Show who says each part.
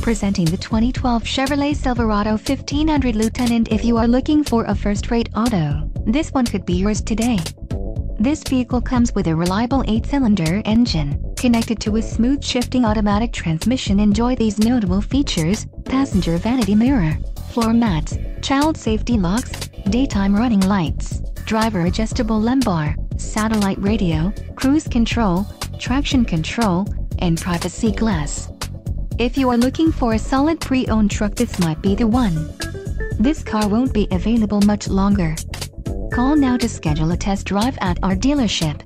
Speaker 1: Presenting the 2012 Chevrolet Silverado 1500 Lieutenant if you are looking for a first-rate auto, this one could be yours today. This vehicle comes with a reliable 8-cylinder engine, connected to a smooth shifting automatic transmission. Enjoy these notable features, passenger vanity mirror, floor mats, child safety locks, daytime running lights, driver adjustable lumbar, satellite radio, cruise control, traction control, and privacy glass. If you are looking for a solid pre-owned truck this might be the one. This car won't be available much longer. Call now to schedule a test drive at our dealership.